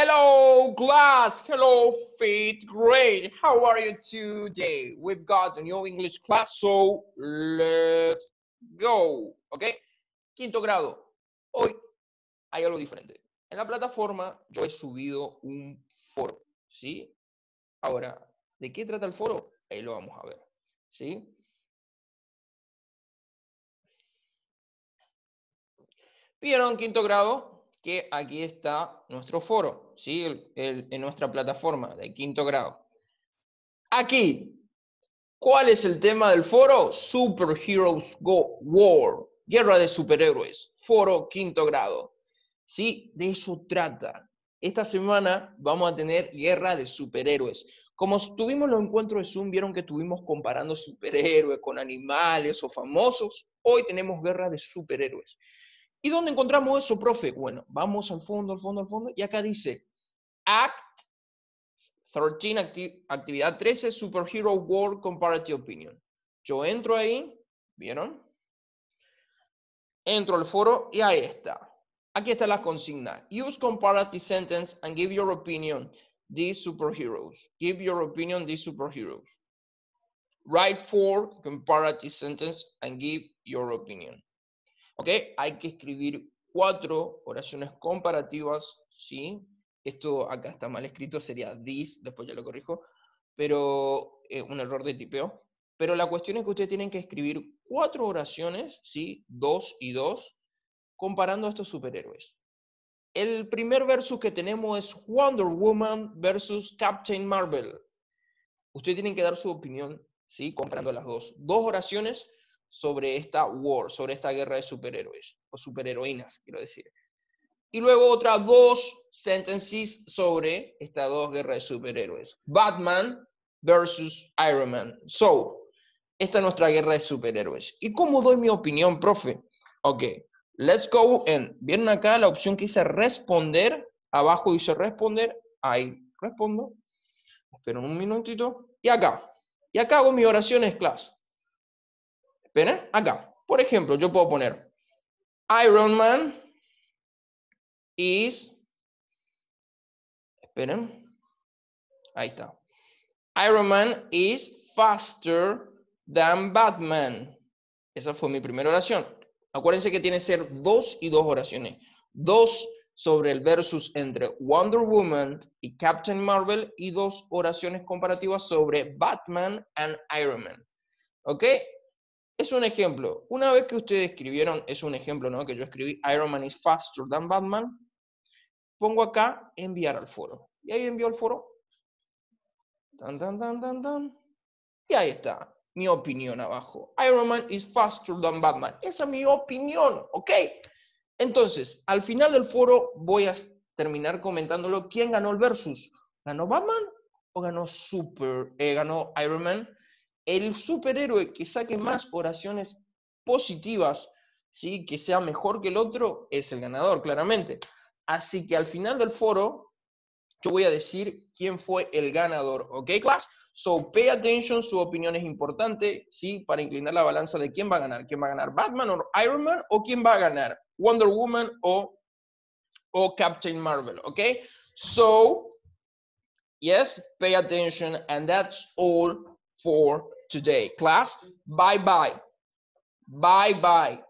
Hello, class. Hello, fifth grade. How are you today? We've got a new English class, so let's go. ¿Ok? Quinto grado. Hoy hay algo diferente. En la plataforma yo he subido un foro, ¿sí? Ahora, ¿de qué trata el foro? Ahí lo vamos a ver, ¿sí? ¿Vieron quinto grado? Que aquí está nuestro foro, ¿sí? en nuestra plataforma de quinto grado. Aquí, ¿cuál es el tema del foro? Superheroes Go War, Guerra de Superhéroes, foro quinto grado. ¿Sí? De eso trata. Esta semana vamos a tener Guerra de Superhéroes. Como tuvimos los encuentros de Zoom, vieron que estuvimos comparando superhéroes con animales o famosos. Hoy tenemos Guerra de Superhéroes. ¿Y dónde encontramos eso, profe? Bueno, vamos al fondo, al fondo, al fondo, y acá dice Act 13, actividad 13, Superhero World Comparative Opinion. Yo entro ahí, ¿vieron? Entro al foro y ahí está. Aquí está la consigna. Use comparative sentence and give your opinion these superheroes. Give your opinion these superheroes. Write for comparative sentence and give your opinion. ¿Ok? Hay que escribir cuatro oraciones comparativas, ¿sí? Esto acá está mal escrito, sería this, después ya lo corrijo, pero eh, un error de tipeo. Pero la cuestión es que ustedes tienen que escribir cuatro oraciones, ¿sí? Dos y dos, comparando a estos superhéroes. El primer versus que tenemos es Wonder Woman versus Captain Marvel. Ustedes tienen que dar su opinión, ¿sí? Comparando las dos. Dos oraciones sobre esta war, sobre esta guerra de superhéroes, o superheroínas, quiero decir. Y luego otras dos sentences sobre estas dos guerras de superhéroes. Batman versus Iron Man. So, esta es nuestra guerra de superhéroes. ¿Y cómo doy mi opinión, profe? Ok, let's go and ¿Vieron acá la opción que dice responder? Abajo dice responder. Ahí respondo. Espero un minutito. Y acá. Y acá hago mis oraciones, clase. Esperen, acá. Por ejemplo, yo puedo poner Iron Man is. Esperen. Ahí está. Iron Man is faster than Batman. Esa fue mi primera oración. Acuérdense que tiene que ser dos y dos oraciones. Dos sobre el versus entre Wonder Woman y Captain Marvel y dos oraciones comparativas sobre Batman and Iron Man. ¿Ok? Es un ejemplo. Una vez que ustedes escribieron, es un ejemplo, ¿no? Que yo escribí Iron Man is faster than Batman. Pongo acá enviar al foro. Y ahí envío al foro. Y ahí está. Mi opinión abajo. Iron Man is faster than Batman. Esa es mi opinión, ¿ok? Entonces, al final del foro voy a terminar comentándolo. ¿Quién ganó el versus? ¿Ganó Batman o ganó Super, eh, ganó Iron Man? El superhéroe que saque más oraciones positivas, ¿sí? que sea mejor que el otro, es el ganador, claramente. Así que al final del foro, yo voy a decir quién fue el ganador, ¿ok, class? So, pay attention, su opinión es importante, ¿sí? Para inclinar la balanza de quién va a ganar. ¿Quién va a ganar? ¿Batman o Iron Man? ¿O quién va a ganar? ¿Wonder Woman o, o Captain Marvel? ¿Ok? So, yes, pay attention, and that's all for today. Class, bye-bye. Bye-bye.